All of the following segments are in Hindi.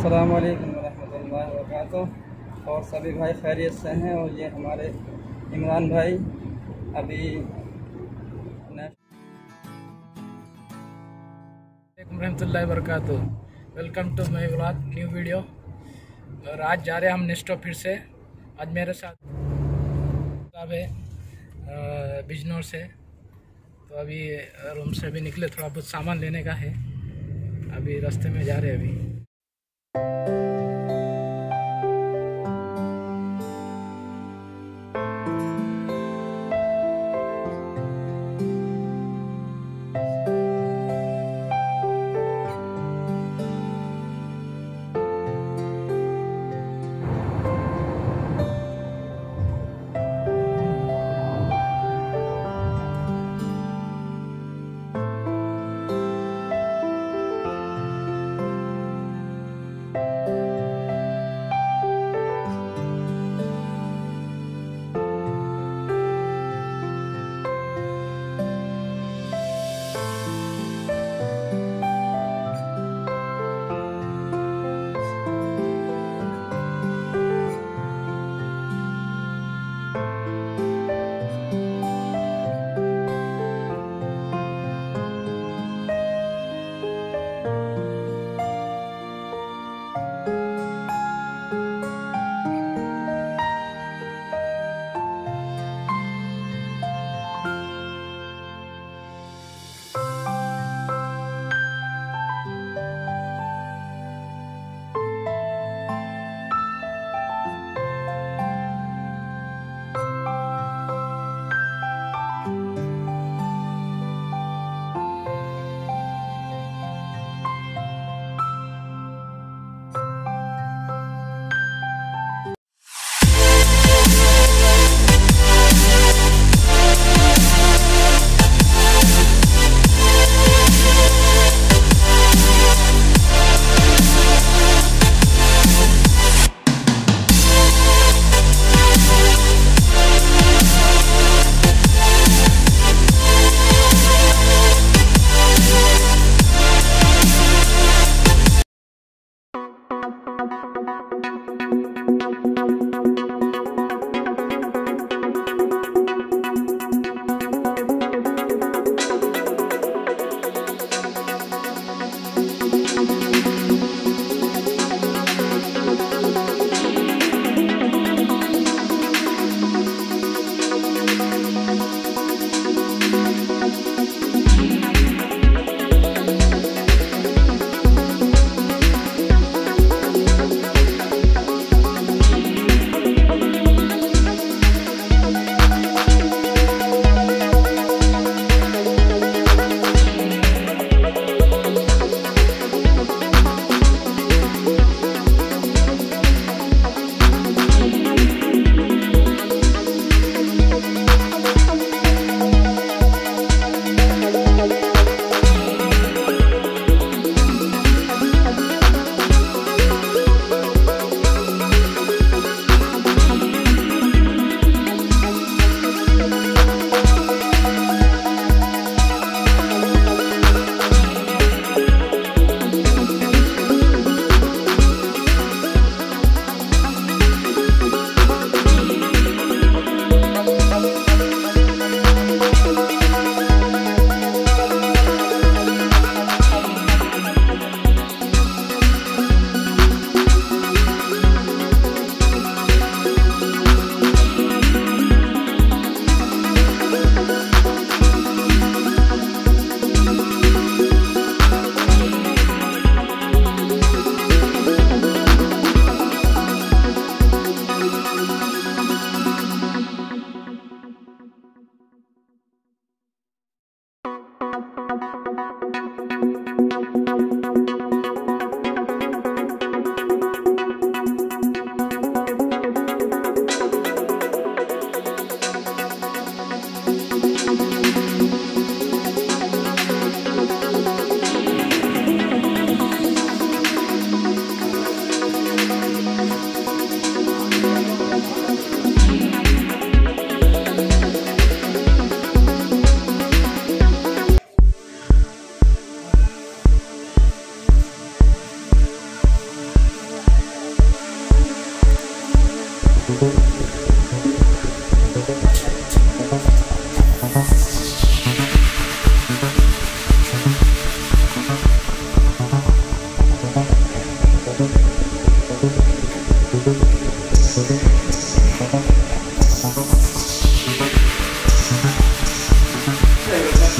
अस्सलाम वालेकुम रहमतुल्लाहि व बरकातुहू और सभी भाई खैरियत से हैं और ये हमारे इमरान भाई अभी रहमतुल्लाहि वरकत welcome to my vlog, new video. और आज जा रहे हैं हम नेस्टो फिर से। आज मेरे साथ साहब है बिजनौर से। तो अभी रूम से भी निकले, थोड़ा बहुत सामान लेने का है। अभी रास्ते में जा रहे हैं अभी। Música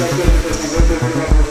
Спасибо.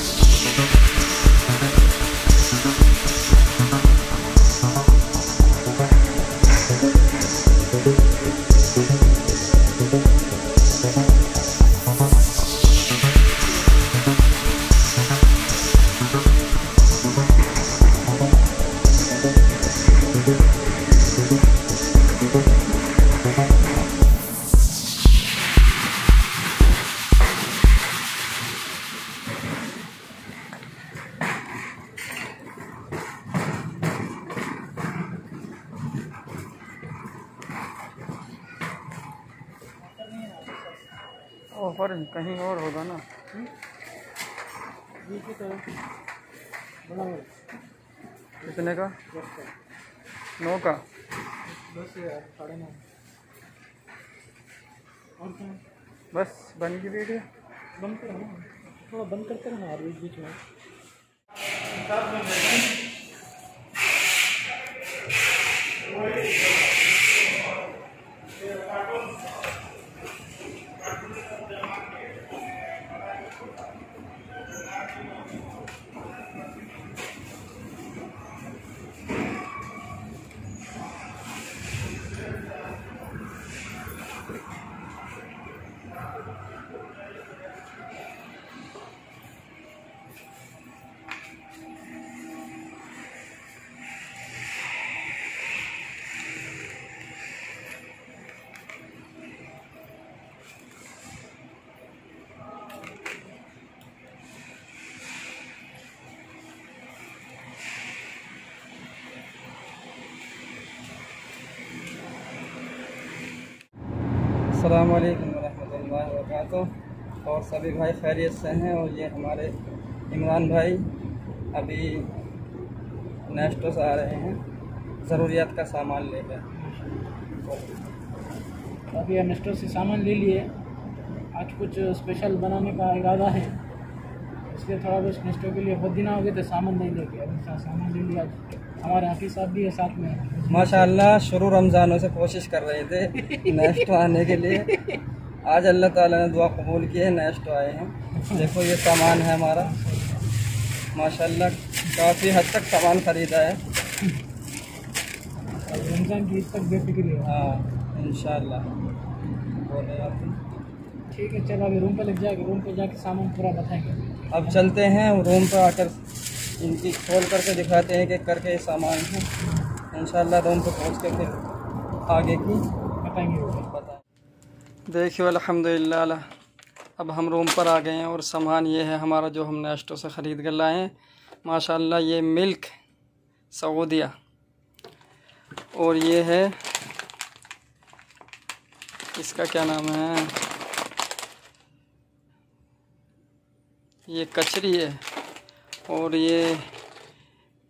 ऑफ़र कहीं और होगा ना। कितने का। नौ का। बस साढ़े नौ। और क्या? बस बन गई वीडियो बंद करो थोड़ा बंद करते रहना यार बीच बीच में। अस्सलाम वालेकुम रहमतुल्लाहि और सभी भाई खैरियत से हैं और ये हमारे इमरान भाई अभी नेस्टो से आ रहे हैं, ज़रूरियात का सामान लेकर अभी स्टोर से सामान ले लिए। आज कुछ स्पेशल बनाने का इरादा है। इसलिए थोड़ा बहुत नेस्टो के लिए बहुत दिन हो गए थे सामान नहीं लेके अभी सामान ले लिया हमारे हाफिज साहब भी है साथ में माशाल्लाह शुरू रमज़ानों से कोशिश कर रहे थे नेस्टो आने के लिए। आज अल्लाह ताला ने दुआ कबूल की है नेस्टो आए हैं। देखो ये सामान है हमारा। माशाल्लाह काफ़ी हद तक सामान ख़रीदा है। रमज़ान की ईद तक बेफिक्री हो हाँ। आप ठीक है चलो अभी रूम पे लग जाएगा। रूम पे जाके सामान पूरा बताएँगे। अब चलते हैं रूम पर आकर इनकी खोल करके दिखाते हैं कि करके सामान है। इंशाल्लाह रूम पर पहुँच के फिर आगे की बताएँगे। देखिए, अल्हम्दुलिल्लाह अब हम रूम पर आ गए हैं और सामान ये है हमारा जो हम नेस्टो से ख़रीद कर लाए हैं। माशाल्लाह, ये मिल्क सऊदिया। और ये है, इसका क्या नाम है? ये कचरी है। और ये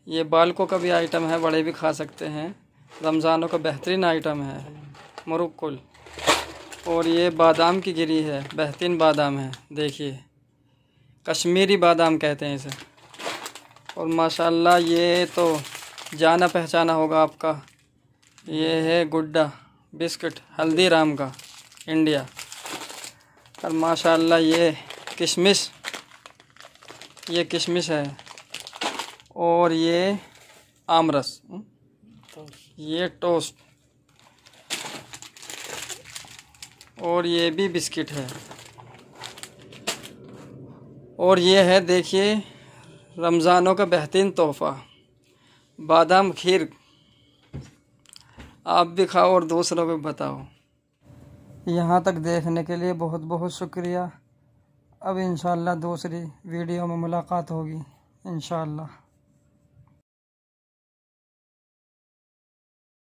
ये बालकों का भी आइटम है, बड़े भी खा सकते हैं। रमज़ानों का बेहतरीन आइटम है, मुरुक्कुल। और ये बादाम की गिरी है, बेहतरीन बादाम है, देखिए। कश्मीरी बादाम कहते हैं इसे। और माशाल्लाह ये तो जाना पहचाना होगा आपका। ये है गुड्डा, बिस्किट, हल्दीराम का, इंडिया। और माशाल्लाह ये किशमिश ये किशमिश है। और ये आमरस। ये टोस्ट। और ये भी बिस्किट है। और ये है, देखिए, रमज़ानों का बेहतरीन तोहफ़ा। बादाम खीर। आप भी खाओ और दूसरों को बताओ। यहाँ तक देखने के लिए बहुत बहुत शुक्रिया। अब इन दूसरी वीडियो में मुलाकात होगी इन